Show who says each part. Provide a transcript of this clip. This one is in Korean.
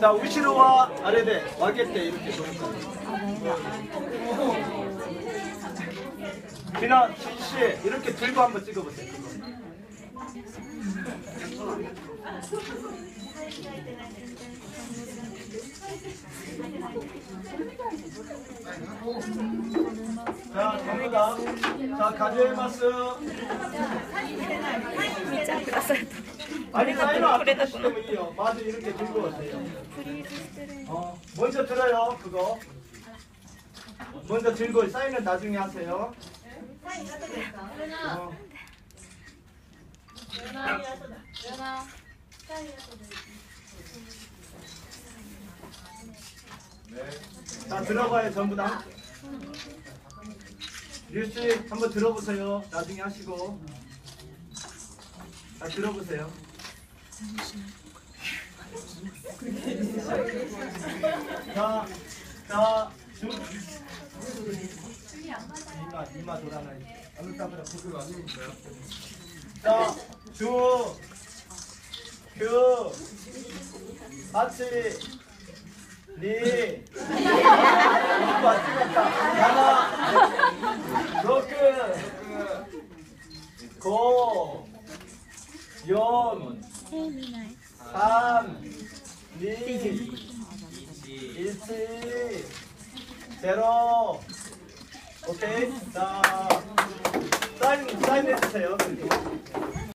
Speaker 1: 자, 우시로와 아래대, 와게대 이렇게 보니까. 비나 진씨 이렇게 들고 한번 찍어보세요. 자, 전부 다. 자, 가져마스. 아니, 사인은 앞에 하시면 이요. 마주 이렇게 들고 오세요. 어, 먼저 들어요, 그거. 먼저 들고 사인은 나중에 하세요. 어. 자, 들어봐요, 전부 다. 류씨, 한번 들어보세요. 나중에 하시고. 자, 들어보세요. 자, 자, 중. 이마, 이마 돌아나. 아무 따보다 고글 안 입는데요. 자, 주, 교, 같이, 리, 이마 찍었다. 하나, 로크, 고, 영. 3, 2, 1, 0. 오케이. 자, 사인, 사인 해주세요.